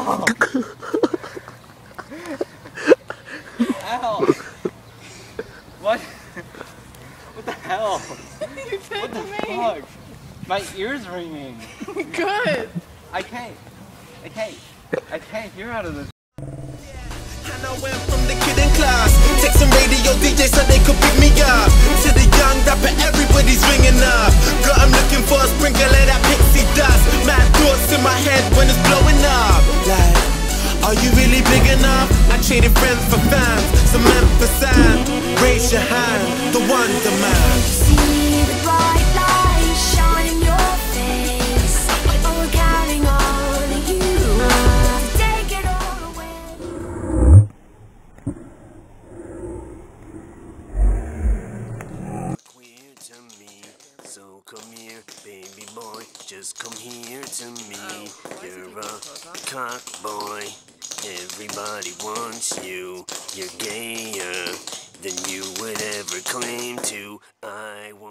Ow! Ow! What? What the hell? you did What the me. fuck? My ear's ringing. Good. I can't. I can't. I can't hear out of this. And really big enough? I traded friends for fans, some emphasize. Raise your hand, the wonder man. See the bright light shine in your face. We're counting on you take it all away. Queer to me, so come here, baby boy, just come here to me. You're a cock boy, Everybody wants you. You're gayer than you would ever claim to. I want